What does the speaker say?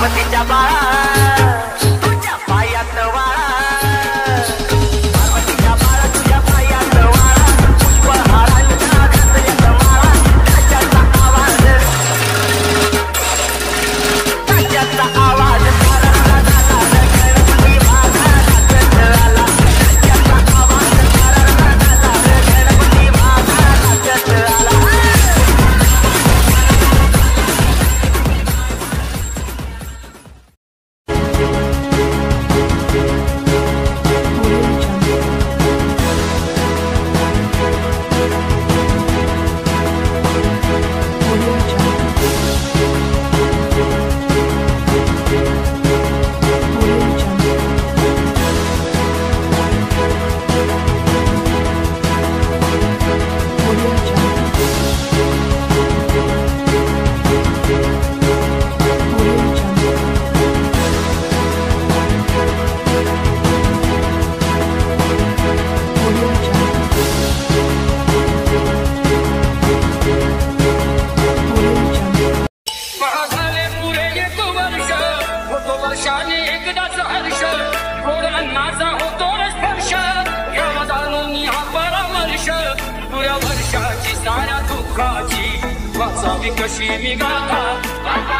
but it's a होतो वर्षाने एकदाच हर्ष गोड अन्नाचा होतो स्पर्श. घ्यावा जाणून हा परामर्श पुऱ्या वर्षाची साऱ्या दुःखाची वाचावी कशी मी गाथा.